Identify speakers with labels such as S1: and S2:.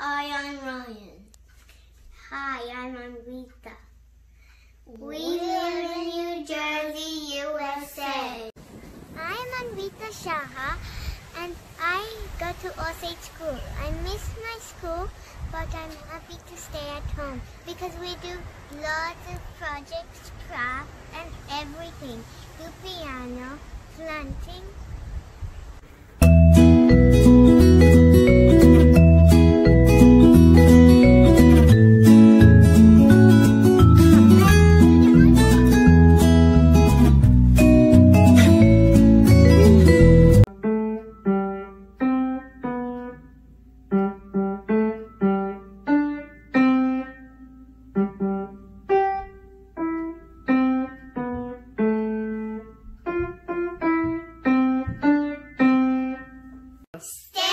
S1: Hi, I'm Rayan. Hi, I'm Anvita. We live in New Jersey, USA. I'm Anvita Shaha and I go to Osage School. I miss my school, but I'm happy to stay at home because we do lots of projects, craft, and everything. Do piano, planting, Stay